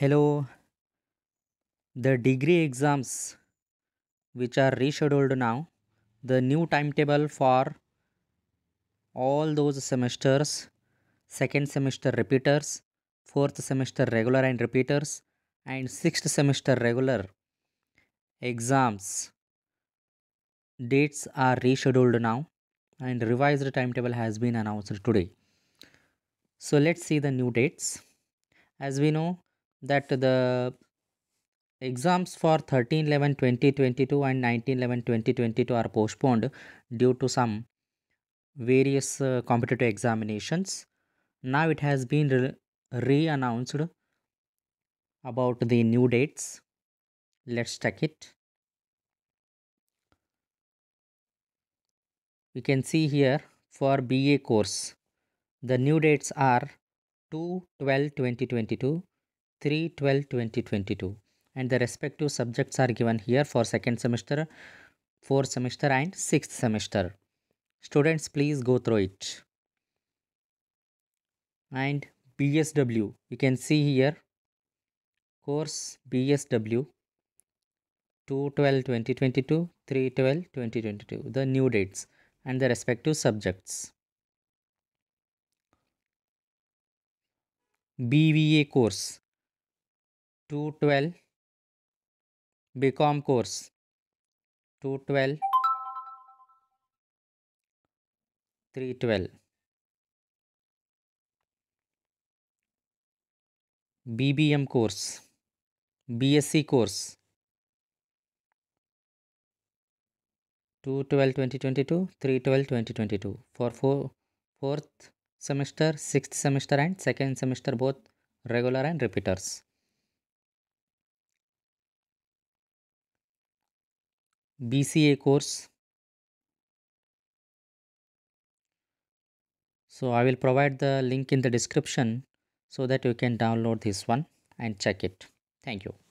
Hello, the degree exams which are rescheduled now, the new timetable for all those semesters, second semester repeaters, fourth semester regular and repeaters, and sixth semester regular exams. Dates are rescheduled now and revised timetable has been announced today. So let's see the new dates. As we know that the exams for 13 11 2022 and 19 11 2022 are postponed due to some various uh, competitive examinations. Now it has been re- re-announced about the new dates. Let's check it. You can see here for BA course the new dates are 2 12 2022 3 12 2022 and the respective subjects are given here for second semester fourth semester and sixth semester. Students please go through it. And bsw you can see here course bsw 2 12 2022 3 12 2022 the new dates and the respective subjects. Bva course 212 bcom course. 212 312 bbm course. Bsc course. 212 2022 312 2022 for four, fourth semester sixth semester and second semester both regular and repeaters bca course. So i will provide the link in the description so that you can download this one and check it. Thank you